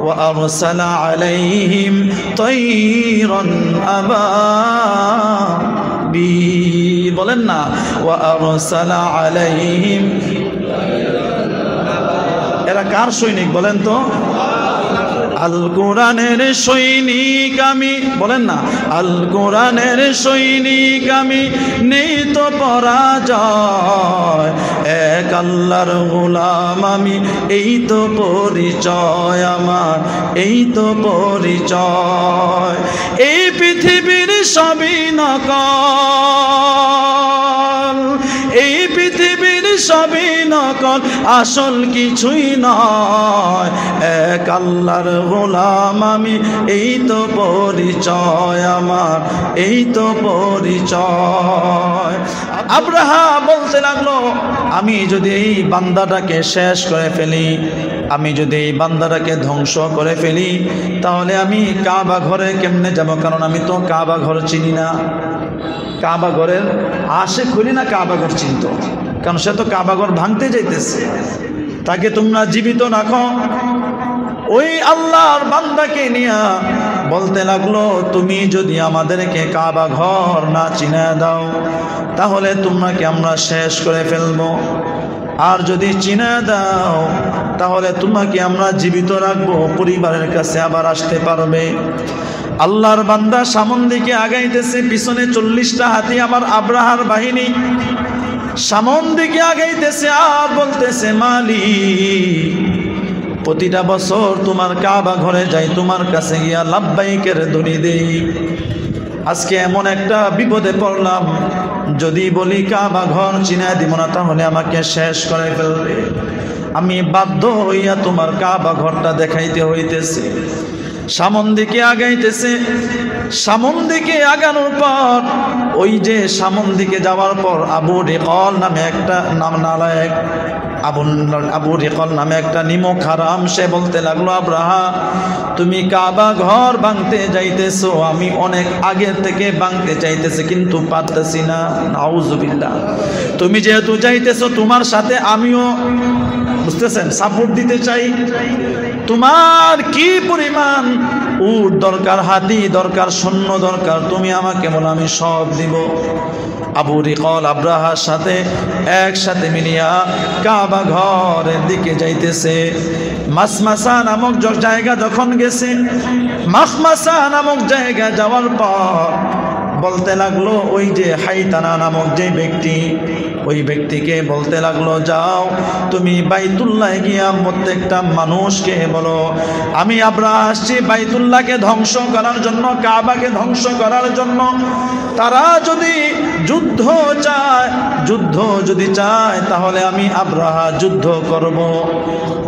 وأرسل عليهم طيرا أبابيل বলেন না وأرسل عليهم এরা কার সৈনিক বলেন তো আল কোরআনের সৈনিক আমি। বলেন না আল কোরআনের সৈনিক আমি। নেই তো পরাজয়, এক আল্লাহর গোলাম আমি। এই তো পরিচয় আমার, এই তো পরিচয়। এই পৃথিবীর সবই নকল, এই সবই নকল, আসল কিছুই নয়। এক আল্লাহর গোলাম আমি, এই তো পরিচয় আমার, এই তো পরিচয়। আব্রাহা বলতে লাগল, আমি যদি এই বান্দাটাকে শেষ করে ফেলি, আমি যদি এই বান্দাটাকে ধ্বংস করে ফেলি, তাহলে আমি কাবা ঘরে কেমনে যাব? কারণ আমি তো কাবা ঘর চিনি না। কাবা ঘরের আশে খুলি না কাবা ঘর চিনত। কারণ সে তো কাবা ঘর ভাঙতে যাইতেছে। তাকে তোমরা জীবিত রাখো। ওই আল্লাহর বান্দাকে নিয়া বলতে লাগল, তুমি যদি আমাদেরকে কাবা ঘর না চিনে দাও, তাহলে তোমরাকে আমরা শেষ করে ফেলব। আর যদি চিনে দাও, তাহলে তোমাকে আমরা জীবিত রাখব, পরিবারের কাছে আবার আসতে পারবে। আল্লাহর বান্দা সামন দিকে আগাইতেছে, পিছনে চল্লিশটা হাতি, আমার আব্রাহার বাহিনী। সামন দিকে আগাইতেছে আর বলতেছে মালি প্রতিটা বছর তোমার কাবা ঘরে যাই, তোমার কাছে গিয়া লাভবাইকের দড়ি দেই। আজকে এমন একটা বিপদে পড়লাম, যদি বলি কাবা ঘর চিনা দিব না, তাহলে আমাকে শেষ করে ফেলবে। আমি বাধ্য হইয়া তোমার কাবা ঘরটা দেখাইতে হইতেছে। সামন দিকে আগাইতেছে। সামন দিকে আগানোর পর, ওই যে সামন দিকে যাওয়ার পর আবু রেকল নামে একটা নাম নালায়ক। আবু আবু রেকল নামে একটা নিমক হারাম, সে বলতে লাগল আব্রাহা তুমি কাবা ঘর ভাঙতে যাইতেছো, আমি অনেক আগের থেকে ভাঙতে চাইতেছি, কিন্তু পারতেছি না। নাউজুবিল্লাহ, তুমি যেহেতু চাইতেছো তোমার সাথে আমিও, বুঝতেছেন সাপোর্ট দিতে চাই। তোমার কি পরিমাণ উট দরকার, হাতি দরকার, সৈন্য দরকার, তুমি আমাকে বলো, আমি সব দিব। আবু রিকল, আব্রাহার সাথে একসাথে মিলিয়া কাবা ঘরের দিকে যাইতেছে। মাসমাসা নামক জায়গা যখন গেছে, মাসমাসা নামক জায়গা যাওয়ার পর বলতে লাগল, ওই যে হাইতানা নামক যে ব্যক্তি ওই ব্যক্তিকে বলতে লাগল, যাও, তুমি বাইতুল্লাহ গিয়া প্রত্যেকটা মানুষকে বলো, আমি আবরা আসছি বাইতুল্লাহকে ধ্বংস করার জন্য, কাবাকে ধ্বংস করার জন্য। তারা যদি যুদ্ধ চায়, যুদ্ধ যদি চায়, তাহলে আমি আব্রাহা যুদ্ধ করব।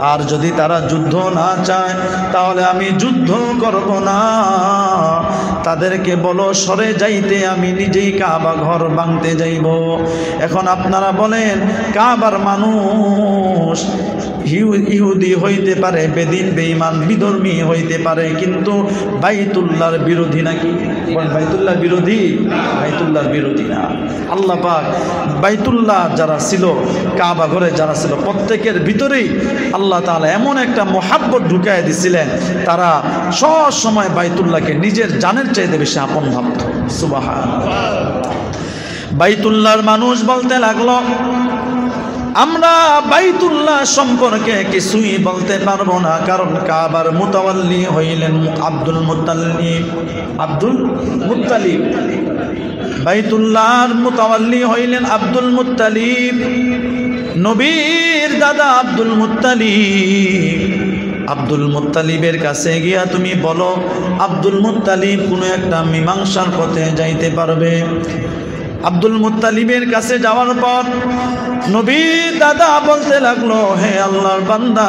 আর যদি তারা যুদ্ধ না চায়, তাহলে আমি যুদ্ধ করব না। তাদেরকে বলো, সরে যাইতে আমি নিজেই কাবা ঘর ভাঙতে যাইব। এখন আপনারা বলেন, কাবার মানুষ ইহু- ইহুদি হইতে পারে, বেদিন, বেঈমান, বিধর্মী হইতে পারে, কিন্তু বাইতুল্লাহর বিরোধী নাকি? বাইতুল্লাহ বিরোধী? বাইতুল্লাহর বিরোধী না। আল্লাহ পাক বাইতুল্লাহ যারা ছিল, কাবা ঘরে যারা ছিল, প্রত্যেকের ভিতরেই আল্লাহ তাআলা এমন একটা মোহাব্বত ঢুকায় দিছিলেন, তারা সব সময় বাইতুল্লাহকে নিজের জানের চাইতে বেশি আপন ভাবত। সুবাহ বাইতুল্লাহর মানুষ বলতে লাগল, আমরা বাইতুল্লাহ সম্পর্কে কিছুই বলতে পারব না, কারণ কাবার মুতাওয়াল্লি হইলেন আব্দুল মুতাল্লিব আব্দুল মুতালিব বাইতুল্লাহর মুতাওয়াল্লি হইলেন আব্দুল মুত্তালিব। নবীর দাদা আব্দুল মুত্তালিব। আব্দুল মুত্তালিবের কাছে গিয়া তুমি বলো, আব্দুল মুত্তালিব কোনো একটা মীমাংসার পথে যাইতে পারবে? আব্দুল মুত্তালিবের কাছে যাওয়ার পর নবী দাদা বলতে লাগল, হে আল্লাহর বান্দা,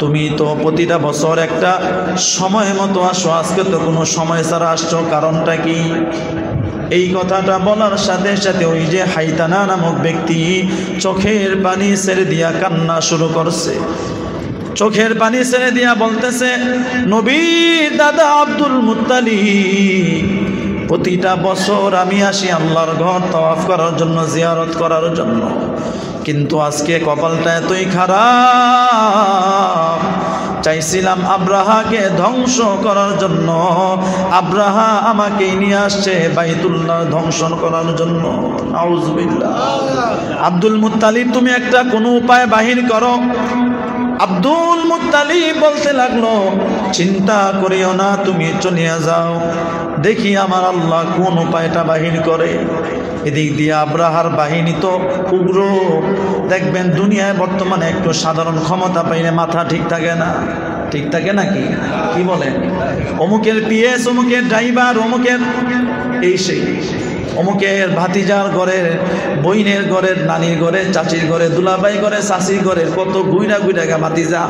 তুমি তো প্রতিটা বছর একটা সময় মতো আসো। আজকে তো কোনো সময় ছাড়া আসছো। কারণটা কি? এই কথাটা বলার সাথে সাথে ওই যে হাইতানা নামক ব্যক্তি চোখের পানি ছেড়ে দিয়া কান্না শুরু করছে। চোখের পানি ছেড়ে দিয়া বলতেছে, নবী দাদা আব্দুল মুত্তালিব প্রতিটা বছর আমি আসি আল্লাহর ঘর তওয়াফ করার জন্য, জিয়ারত করার জন্য। কিন্তু আজকে কপালটা এতই খারাপ। চাইছিলাম আব্রাহাকে ধ্বংস করার জন্য। আব্রাহা আমাকে নিয়ে আসছে বাইতুল্লাহ ধ্বংস করার জন্য। আব্দুল মুত্তালিব, তুমি একটা কোনো উপায় বাহির করো। আব্দুল মুত্তালিব বলতে লাগল, চিন্তা করিও না, তুমি চলিয়া যাও। দেখি আমার আল্লাহ কোন উপায়টা বাহির করে। এদিক দিয়ে আব্রাহার বাহিনী তো উগ্র। দেখবেন দুনিয়ায় বর্তমানে একটু সাধারণ ক্ষমতা পাইলে মাথা ঠিক থাকে না। ঠিক থাকে নাকি? কি বলেন? অমুকের পিএস, অমুকের ড্রাইভার, অমুকের এই সেই। অমুকের ভাতিজার ঘরের বইনের ঘরের নানির ঘরে, চাচির ঘরে দুলাবাই ঘরে চাষির ঘরের কত গুইরা গুইরা গা ভাতিজা।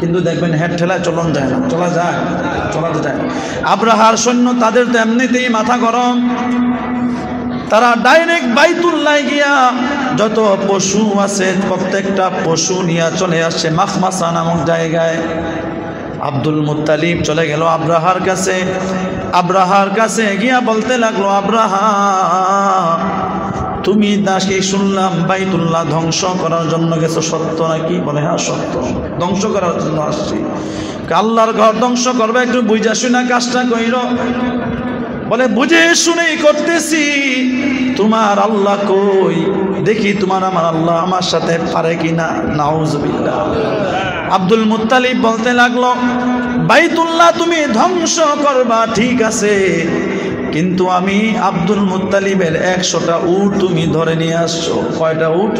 কিন্তু দেখবেন হেড ঠেলায় চলন যায় না, চলা যায়, চলাতে যায়। আব্রাহার সৈন্য তাদের তো এমনিতেই মাথা গরম। তারা ডাইরেক্ট বাইতুল্লাহ গিয়া যত পশু আছে, প্রত্যেকটা পশু নিয়ে চলে আসছে মাখমাসা নামক জায়গায়। আব্দুল মুত্তালিব চলে গেল আব্রাহার কাছে। আব্রাহার কাছে গিয়া বলতে লাগল, আব্রাহা, তুমি দাসকে শুনলাম, বাইতুল্লাহ ধ্বংস করার জন্য গেছো, সত্য নাকি? বলে হ্যাঁ সত্য। ধ্বংস করার জন্য আসছি। আল্লাহর ঘর ধ্বংস করবে, একটু বুঝা শুনা কাজটা কইর। বলে, বুঝে শুনেই করতেছি। তোমার আল্লাহ কই? দেখি তোমার আমার আল্লাহ আমার সাথে পারে কিনা, নাউজবিল্লাহ। আব্দুল মুত্তালিব বলতে লাগল বাইতুল্লাহ তুমি ধ্বংস করবা, ঠিক আছে। কিন্তু আমি আব্দুল মুত্তালিবের একশোটা উট তুমি ধরে নিয়ে আসছো। কয়টা উট?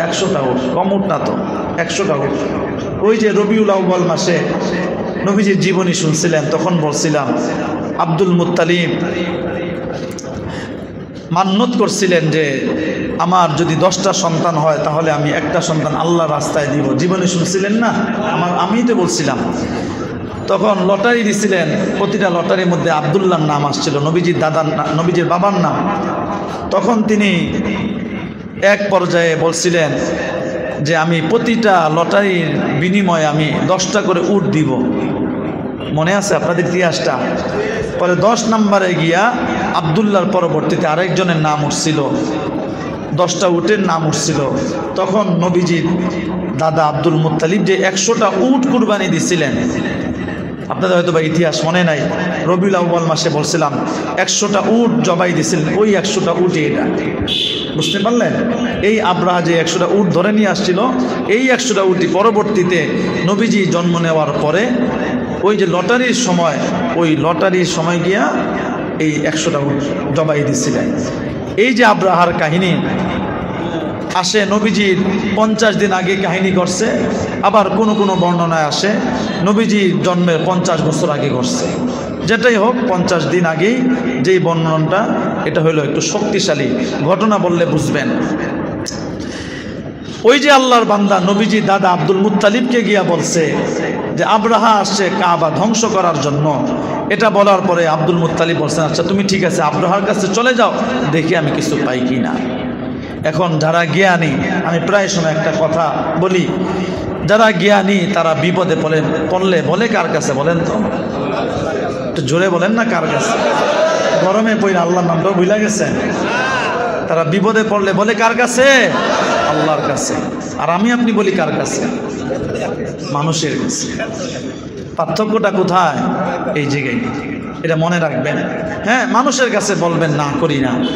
একশোটা উট। কম উট না তো, একশোটা উট। ওই যে রবিউল আউ্বাল মাসে নবীজির জীবনী শুনছিলেন, তখন বলছিলাম, আব্দুল মুত্তালিব মান্যত করছিলেন যে, আমার যদি দশটা সন্তান হয়, তাহলে আমি একটা সন্তান আল্লাহ রাস্তায় দিব। জীবনে শুনছিলেন না? আমার আমি তো বলছিলাম। তখন লটারি দিছিলেন। প্রতিটা লটারির মধ্যে আবদুল্লার নাম আসছিল, নবীজির দাদার নবীজির বাবার নাম। তখন তিনি এক পর্যায়ে বলছিলেন যে, আমি প্রতিটা লটারির বিনিময়ে আমি দশটা করে উট দিব। মনে আছে আপনাদের ইতিহাসটা? পরে দশ নম্বরে গিয়া আবদুল্লার পরবর্তীতে আরেকজনের নাম উঠছিল। দশটা উটের নাম উঠছিল। তখন নবীজির দাদা আব্দুল মুত্তালিব যে একশোটা উট কুরবানি দিছিলেন আপনাদের হয়তো বা ইতিহাস মনে নাই, রবিউল আউ্বাল মাসে বলছিলাম, একশোটা উট জবাই দিছিলেন ওই একশোটা উটই এটা। বুঝতে পারলেন? এই আব্রাহা যে একশোটা উট ধরে নিয়ে আসছিল, এই একশোটা উটি পরবর্তীতে নবীজি জন্ম নেওয়ার পরে ওই যে লটারির সময়, ওই লটারির সময় গিয়া এই একশোটা উট জবাই দিছিলেন এই যে আব্রাহার কাহিনী আসে, নবীজির পঞ্চাশ দিন আগে কাহিনী করছে, আবার কোনো কোনো বর্ণনায় আসে নবীজির জন্মের পঞ্চাশ বছর আগে করছে। যেটাই হোক, পঞ্চাশ দিন আগেই যেই বর্ণনাটা, এটা হলো একটু শক্তিশালী ঘটনা বললে বুঝবেন। ওই যে আল্লাহর বান্দা, নবীজি দাদা আব্দুল মুত্তালিবকে গিয়া বলছে যে, আব্রাহা আসছে কাবা ধ্বংস করার জন্য। এটা বলার পরে আব্দুল মুত্তালিব বলছেন আচ্ছা তুমি ঠিক আছে, আব্রাহার কাছে চলে যাও, দেখি আমি কিছু পাই কি না এখন যারা জ্ঞানী, আমি প্রায় সময় একটা কথা বলি। যারা জ্ঞানী, তারা বিপদে পড়ে পড়লে বলে কার কাছে বলেন তো? একটু জোরে বলেন না কার কাছে? গরমে পড়লে আল্লাহর নামটাও ভুলে গেছেন? তারা বিপদে পড়লে বলে কার কাছে? আল্লাহর কাছে। আর আমি আপনি বলি কার কাছে? মানুষের কাছে। পার্থক্যটা কোথায়? এই জায়গায়। এটা মনে রাখবেন। হ্যাঁ মানুষের কাছে বলবেন, না করি না।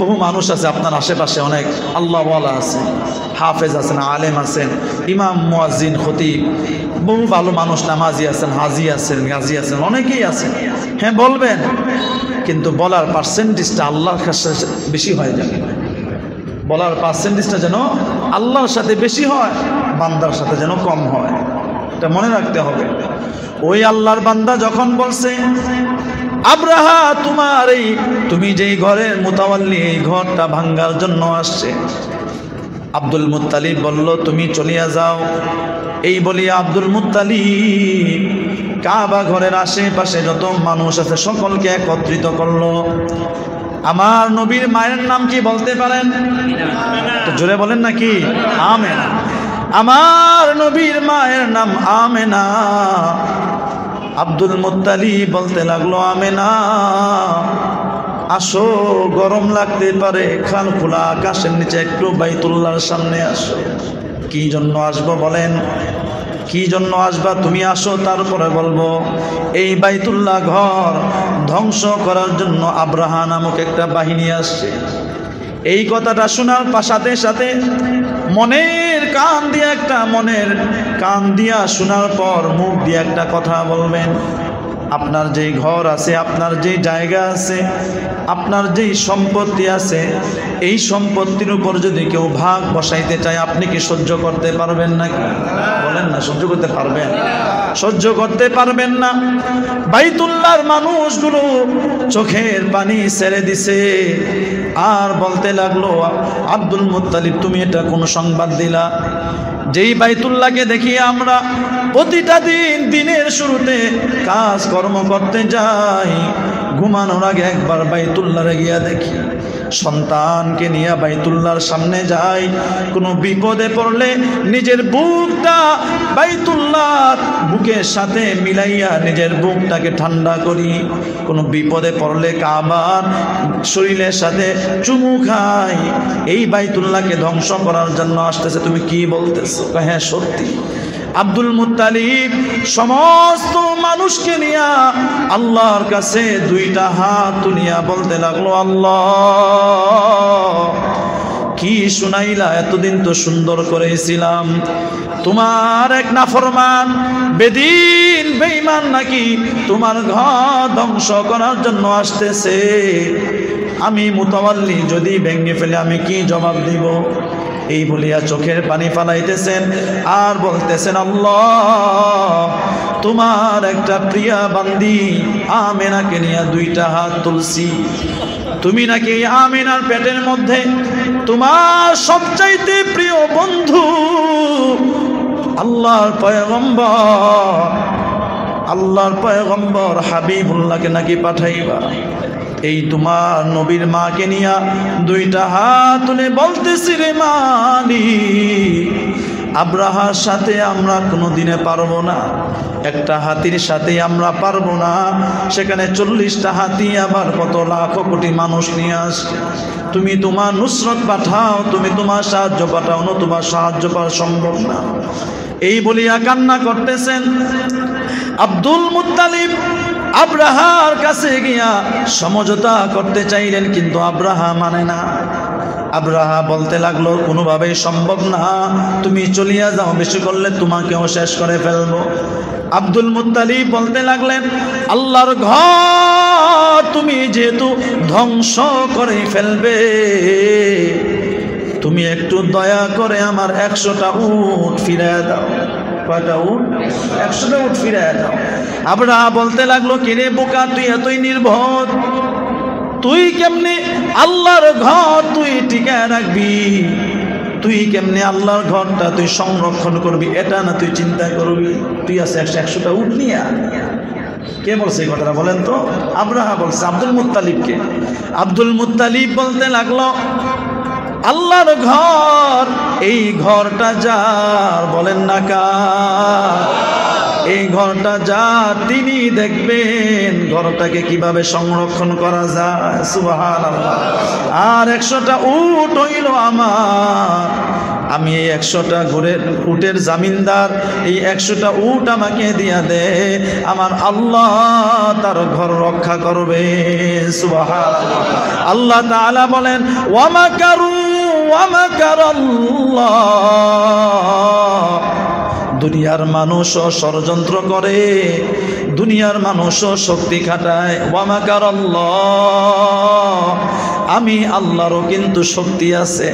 বহু মানুষ আছে, আপনার আশেপাশে অনেক আল্লাহওয়ালা আছে, হাফেজ আছেন, আলেম আছেন, ইমাম, মুয়াজ্জিন, খতিব, বহু ভালো মানুষ, নামাজি আছেন, হাজি আছেন, গাজি আছেন, অনেকেই আছেন। হ্যাঁ বলবেন, কিন্তু বলার পার্সেন্টেজটা আল্লাহর কাছে বেশি হয়ে যাবে বলার পার্সেন্টেজটা যেন আল্লাহর সাথে বেশি হয়, বান্দার সাথে যেন কম হয়। এটা মনে রাখতে হবে। ওই আল্লাহর বান্দা যখন বলছে আব্রাহা, তোমার এই, তুমি যেই ঘরের মোতাবাল্লি এই ঘরটা ভাঙ্গার জন্য আসছে। আব্দুল মুত্তালিব বলল, তুমি চলিয়া যাও। এই বলিয়া আব্দুল মুত্তালিব কাবা ঘরের আশেপাশে যত মানুষ আছে সকলকে একত্রিত করল। আমার নবীর মায়ের নাম কি বলতে পারেন? জোরে বলেন নাকি? আমেনা। আমার নবীর মায়ের নাম আমেনা। আব্দুল মোত্তালি বলতে লাগল, আমেনা, আসো, গরম লাগতে পারে খান খোলা আকাশের নিচে একটু বাইতুল্লার সামনে আসো। কি জন্য আসব বলেন? কি জন্য আসবা, তুমি আসো, তারপরে বলব, এই বাইতুল্লাহ ঘর ধ্বংস করার জন্য আব্রাহা নামক একটা বাহিনী আসছে। এই কথাটা শোনার সাথে সাথে মনের কান দিয়ে একটা মনের কান দিয়া শোনার পর মুখ দিয়ে একটা কথা বলবেন। আপনার যেই ঘর আছে, আপনার যেই জায়গা আছে, আপনার যেই সম্পত্তি আছে, এই সম্পত্তির উপর যদি কেউ ভাগ বসাইতে চায়, আপনি কি সহ্য করতে পারবেন নাকি বলেন না, সহ্য করতে পারবেন? সহ্য করতে পারবেন না। বাইতুল্লাহর মানুষগুলো চোখের পানি ছেড়ে দিছে। আর বলতে লাগল, আব্দুল মুত্তালিব, তুমি এটা কোনো সংবাদ দিলা? যেই বাইতুল্লাহকে দেখি আমরা, প্রতিটা দিন, দিনের শুরুতে কাজ কর্ম করতে যাই। ঘুমানোর আগে একবার বাইতুল্লাহরে গিয়া দেখি। সন্তানকে নিয়ে বাইতুল্লাহর সামনে যাই কোনো বিপদে পড়লে নিজের বুকটা বাইতুল্লাহ বুকের সাথে মিলাইয়া নিজের বুকটাকে ঠান্ডা করি। কোনো বিপদে পড়লে কাবার শরীরের সাথে চুমু খাই। এই বাইতুল্লাহকে ধ্বংস করার জন্য আসতেছে, তুমি কি বলতেছো? হ্যাঁ সত্যি। আব্দুল মুত্তালিব, সমস্ত মানুষকে নিয়া আল্লাহর কাছে দুইটা হাত তুলিয়া বলতে লাগল, আল্লাহ, কি শুনাইলা? এতদিন তো সুন্দর করেছিলাম। তোমার এক নাফরমান, বেদিন, বেঈমান নাকি তোমার ঘর ধ্বংস করার জন্য আসতেছে? আমি মুতাওয়াল্লি যদি ভেঙে ফেলে আমি কি জবাব দিব? এই বলিয়া চোখের পানি ফালাইতেছেন আর বলতেছেন, আল্লাহ, তোমার একটা প্রিয়া বান্দি আমেনাকে নিয়ে দুইটা হাত তুলছি। তুমি নাকি আমিনার পেটের মধ্যে তোমার সবচাইতে প্রিয় বন্ধু আল্লাহর পয়গম্বর আল্লাহর পয়গম্বর হাবিবুল্লাহকে নাকি পাঠাইবা? এই তোমার নবীর মাকে নিয়া দুইটা হাত তুলে বলতেছি রে মানি আব্রাহার সাথে আমরা কোনো দিনে পারব না, একটা হাতির সাথে আমরা পারব না, সেখানে চল্লিশটা হাতি আবার কত লাখ কোটি মানুষ নিয়ে আসছে। তুমি তোমার নুসরত পাঠাও, তুমি তোমার সাহায্য পাঠাও না তোমার সাহায্য পাওয়া সম্ভব না। এই বলিয়া কান্না করতেছেন আব্দুল মুত্তালিব। আব্রাহার কাছে গিয়া সমঝোতা করতে চাইলেন, কিন্তু আব্রাহা মানে না। আব্রাহা বলতে লাগল, কোনোভাবেই সম্ভব না। তুমি চলিয়া যাও, বেশি করলে তোমাকেও শেষ করে ফেলব। আব্দুল মুত্তালিব বলতে লাগলেন, আল্লাহর ঘর তুমি যেহেতু ধ্বংস করে ফেলবে, তুমি একটু দয়া করে আমার একশোটা উট ফিরায় দাও। কয়টা উট একশোটা উট ফিরায় দাও। আবরা বলতে লাগল, কিরে বোকা, তুই এতই নির্ভর তুই কেমনে আল্লাহর ঘর তুই টিকায় রাখবি? তুই কেমনে আল্লাহর ঘরটা তুই সংরক্ষণ করবি? এটা না তুই চিন্তা করবি? তুই আছে একশো একশোটা উঠ নিয়া। কে বলছে এই কথাটা বলেন তো? আব্রাহা বলছে আব্দুল মুত্তালিবকে। আব্দুল মুত্তালিব বলতে লাগল আল্লাহর ঘর, এই ঘরটা যার বলেন না কার? এই ঘরটা যা, তিনি দেখবেন, ঘরটাকে কীভাবে সংরক্ষণ করা যায়? সুবাহান আর একশোটা উট হইল আমার। আমি এই একশোটা ঘুরের, উটের জামিনদার, এই একশোটা উট আমাকে দিয়া দে। আমার আল্লাহ তার ঘর রক্ষা করবে। সুবাহান আল্লাহ তাআলা বলেন ওয়ামাকারু ওয়ামাকার আল্লাহ দুনিয়ার মানুষও ষড়যন্ত্র করে, দুনিয়ার মানুষও শক্তি খাটায়। ওয়ামাকার আমি আল্লাহরও কিন্তু শক্তি আছে।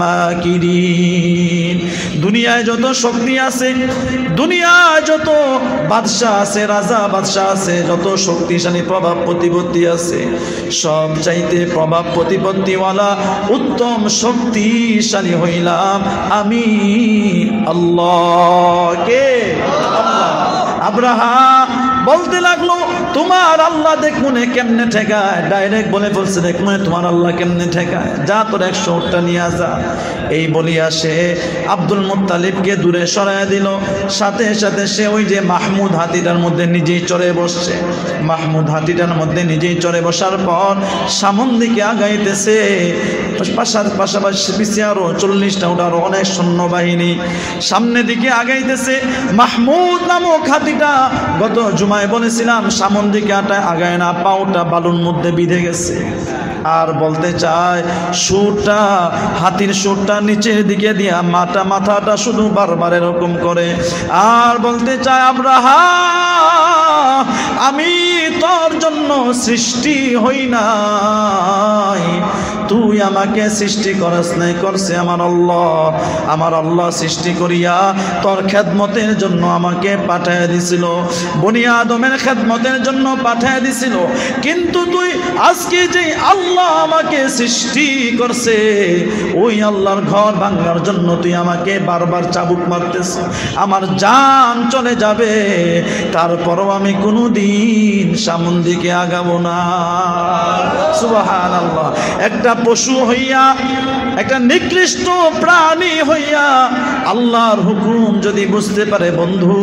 মাকিরিন দুনিয়ায় যত শক্তি আছে, দুনিয়ায় যত বাদশাহ আছে, রাজা বাদশাহ আছে, যত শক্তিশালী প্রভাব প্রতিপত্তি আছে সব চাইতে প্রভাব প্রতিপত্তিওয়ালা উত্তম শক্তিশালী হইলাম আমি আল্লাহকে। আব্রাহা বলতে লাগল, তোমার আল্লাহ দেখমনে কেমনে ঠেকায়? ডাইরেক্ট বলে বলছে দেখমনে তোমার আল্লাহ কেমনে ঠেকায়? যা তোর একশো উঠটা নিয়ে যা এই বলিয়া সে আব্দুল মুত্তালিবকে দূরে সরায় দিল। সাথে সাথে সে ওই যে মাহমুদ হাতিটার মধ্যে নিজেই চড়ে বসছে। মাহমুদ হাতিটার মধ্যে নিজেই চড়ে বসার পর সামন দিকে আগাইতেছে। পাশাপাশি পিছিয়ে আরও চল্লিশটা ওটা আরও অনেক সৈন্যবাহিনী সামনের দিকে আগাইতেছে। মাহমুদ নামক হাতিটা গত জুমায় বলেছিলাম, সামন দিকে আটায় আগায় না পাউটা বালুর মধ্যে বিঁধে গেছে। আর বলতে চায় সুরটা, হাতির সুরটা নিচের দিকে দিয়া, মাথা মাথাটা শুধু বারবার এরকম করে। আর বলতে চায় আব্রাহা আমি তোর জন্য সৃষ্টি হই নাই। তুই আমাকে সৃষ্টি করস নাই, করছে আমার আল্লাহ। আমার আল্লাহ সৃষ্টি করিয়া তোর খেদমতের জন্য আমাকে পাঠায় দিছিল। বনিয়া আদমের খেদমতের জন্য পাঠায় দিছিল। কিন্তু তুই আজকে যে আল্লাহ আমাকে সৃষ্টি করছে, ওই আল্লাহর ঘর ভাঙার জন্য তুই আমাকে বারবার চাবুক মারতেছ। আমার জান চলে যাবে, তারপরও আমি কোনো দিন সামন দিকে আগাবো না। সুবাহান আল্লাহ একটা পশু হইয়া, একটা নিকৃষ্ট প্রাণী হইয়া আল্লাহর হুকুম যদি বুঝতে পারে, বন্ধু,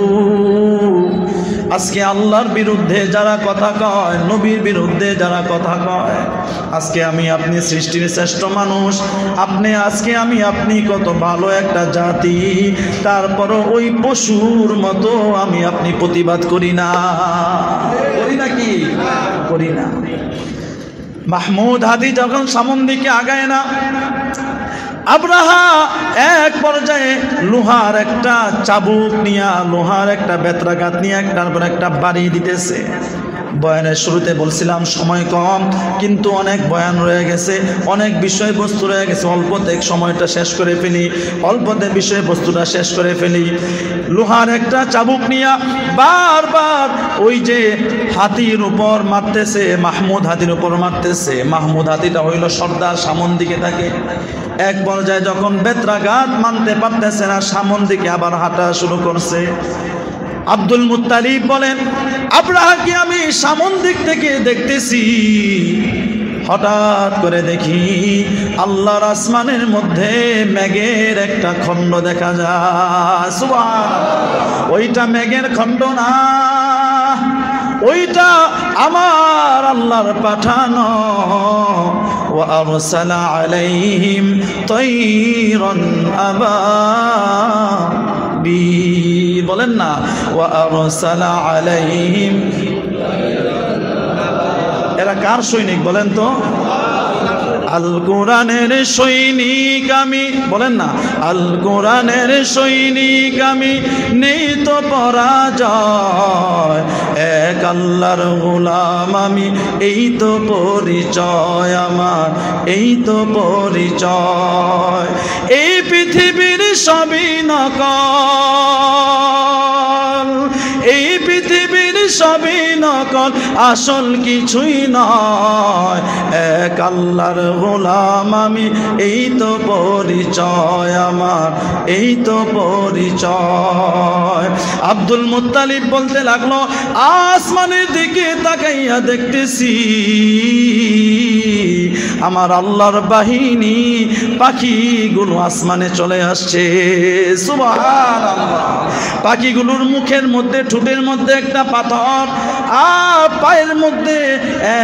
আজকে আল্লাহর বিরুদ্ধে যারা কথা কয়, নবীর বিরুদ্ধে যারা কথা কয়, আজকে আমি আপনি সৃষ্টির শ্রেষ্ঠ মানুষ, আপনি, আজকে আমি আপনি কত ভালো একটা জাতি, তারপরও ওই পশুর মতো আমি আপনি প্রতিবাদ করি না। করি না কি? করি না। মাহমুদ হাদি যখন সামন দিকে আগায় না, আব্রাহা এক পর্যায়ে লোহার একটা চাবুক নিয়া, লোহার একটা বেত্রাঘাত নিয়ে, একটার পর একটা বাড়ি দিতেছে। বয়ানের শুরুতে বলছিলাম, সময় কম। কিন্তু অনেক বয়ান রয়ে গেছে, অনেক বিষয়বস্তু রয়ে গেছে। অল্পতে সময়টা শেষ করে ফেলি, অল্পতে বিষয়বস্তুটা শেষ করে ফেলি। লোহার একটা চাবুক নিয়া বারবার ওই যে হাতির উপর মারতেছে, মাহমুদ হাতির উপর মারতেছে। মাহমুদ হাতিটা হইল সর্দার, সামন দিকে থাকে এক পর্যায়ে যখন বেত্রাঘাত মানতে পারতেছে না, সামন দিকে আবার হাঁটা শুরু করছে। আব্দুল মুতালিব বলেন, আব্রাহাকে আমি সামন দিক থেকে দেখতেছি। হঠাৎ করে দেখি আল্লাহর আসমানের মধ্যে মেঘের একটা খণ্ড দেখা যায়। ওইটা মেঘের খণ্ড না। ওইটা আমার আল্লাহর পাঠানো। আলাইহিম তৈরন আবা। হাবিব বলেন না, ওয়া আরসালা আলাইহিম। এরা কার সৈনিক বলেন তো? আল কোরআনের সৈনিক আমি, বলেন না, আল কোরআনের সৈনিক আমি, নেই তো পরাজয়, এক আল্লাহর গোলাম আমি, এই তো পরিচয় আমার, এই তো পরিচয়। এই পৃথিবীর সবই নকল। এই পৃথিবীর সবই নকল, আসল কিছুই নয়। এক আল্লাহর গোলাম আমি, এই তো পরিচয় আমার, এই তো পরিচয়। আব্দুল মুত্তালিব বলতে লাগল, আসমানের দিকে তাকাইয়া দেখতেছি। আমার আল্লাহর বাহিনী পাখিগুলো আসমানে চলে আসছে। সুবাহ পাখিগুলোর মুখের মধ্যে, ঠুটের মধ্যে একটা পাথর পায়ের মধ্যে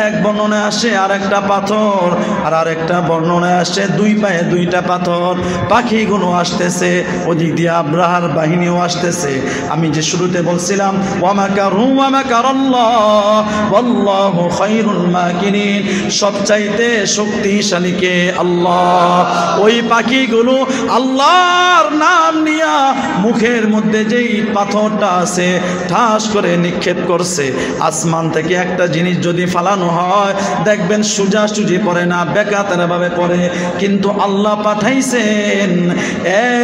এক বর্ণনায় আসে, আর একটা পাথর, আর আরেকটা বর্ণনায় আসে, দুই পায়ে দুইটা পাথর। পাখিগুলো আসতেছে, ওদিক দিয়ে আব্রাহার বাহিনীও আসতেছে। আমি যে শুরুতে বলছিলাম ওয়াল্লাহু খায়রুল মাকিরিন। সবচাইতে শক্তিশালীকে আল্লাহ। ওই পাখিগুলো আল্লাহর নাম নিয়া মুখের মধ্যে যেই পাথরটা আছে, ঠাস করে নিক্ষেপ করছে। আসমান থেকে একটা জিনিস যদি ফালানো হয়, দেখবেন সুজা সুজি পড়ে না, বেকাতারা ভাবে পড়ে কিন্তু আল্লাহ পাঠাইছেন,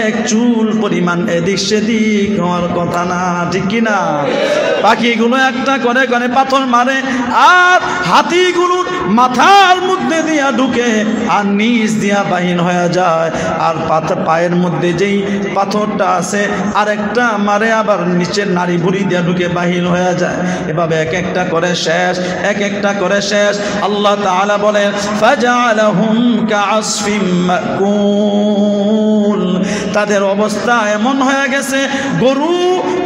এক চুল পরিমাণ এদিক সেদিক হওয়ার কথা না, ঠিক কি না? পাখিগুলো একটা করে করে পাথর মারে, আর হাতিগুলোর মাথার মধ্যে দিয়া ঢুকে, আর নিচ দিয়া বাহিন হয়ে যায়। আর পাথর পায়ের মধ্যে যেই পাথরটা আছে আর একটা মারে, আবার নিচের নারী ভুড়ি দিয়া ঢুকে বাহির হয়ে যায়। এভাবে এক একটা করে শেষ এক একটা করে শেষ। আল্লাহ তাআলা বলেন ফাজআলাহুম কাআসফিম মাকুম। তাদের অবস্থা এমন হয়ে গেছে, গরু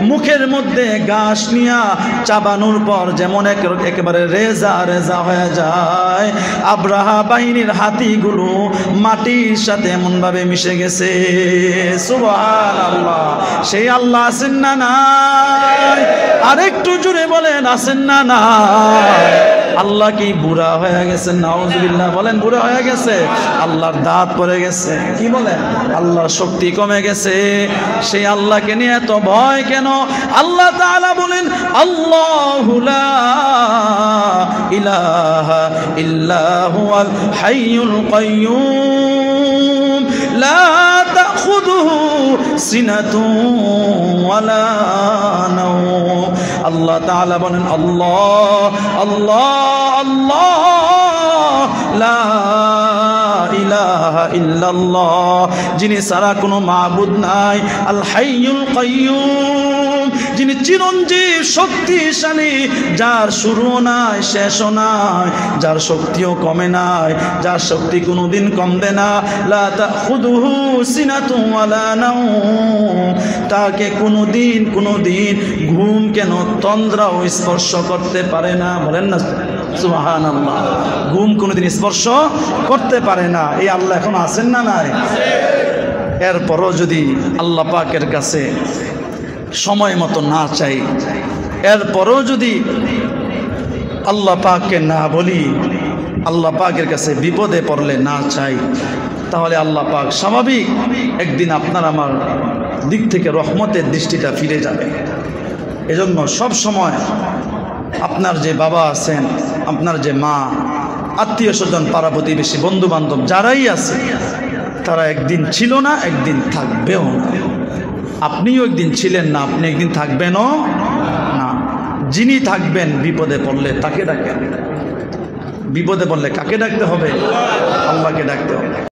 মুখের মধ্যে ঘাস নিয়া চাবানোর পর যেমন এক একেবারে রেজা রেজা হয়ে যায়, আব্রাহা বাহিনীর হাতিগুলো মাটির সাথে এমনভাবে মিশে গেছে। সুবহান আল্লাহ সেই আল্লাহ আছেন না নাই? আরেকটু জুড়ে বলেন, আছেন না নাই? আল্লাহ কি বুড়া হয়ে গেছে? নাউজুবিল্লাহ, বলেন বুড়া হয়ে গেছে। আল্লাহর দাঁত পড়ে গেছে। কি বলেন? আল্লাহর শক্তি কমে গেছে। সেই আল্লাহকে নিয়ে এত ভয় কেন? আল্লাহ তাআলা বলেন, আল্লাহু লা ইলাহা ইল্লা হুয়াল হাইয়ুল কাইয়্যুম লা তাখুযুহু সিনাতুন ওয়ালা নাওম। আল্লাহ তাআলা বলেন, আল্লাহ আল্লাহ আল্লাহ, লা ইলাহা ইল্লাল্লাহ। যিনি সারা কোনো মাবুদ নাই। আল হাইয়ুল কাইয়্যুম যিনি চিরঞ্জীব শক্তিশালী, যার শুরু নাই, শেষ নাই, যার শক্তিও কমে নাই, যার শক্তি কোনোদিন কমবে না। লা তাখুদুহু সিনাতুন ওয়ালা নাওম। তাকে কোনোদিন কোনোদিন ঘুম কেন, তন্দ্রাও স্পর্শ করতে পারে না। বলেন না, সুবহানাল্লাহ। ঘুম কোনোদিন স্পর্শ করতে পারে না। এই আল্লাহ এখন আছেন না নাই? এরপরও যদি আল্লাহ পাকের কাছে সময় মতো না চাই। এরপরও যদি আল্লাহ পাককে না বলি, আল্লাহ পাকের কাছে বিপদে পড়লে না চাই, তাহলে আল্লাহ পাক স্বাভাবিক একদিন আপনার আমার দিক থেকে রহমতের দৃষ্টিটা ফিরে যাবে। এজন্য সব সময় আপনার যে বাবা আছেন, আপনার যে মা, আত্মীয় স্বজন, পাড়া প্রতিবেশী বন্ধু বান্ধব যারাই আছে, তারা একদিন ছিল না, একদিন থাকবেও না। আপনিও একদিন ছিলেন না, আপনি একদিন থাকবেনও না। যিনি থাকবেন, বিপদে পড়লে তাকে ডাকেন। বিপদে পড়লে কাকে ডাকতে হবে? আল্লাহকে ডাকতে হবে।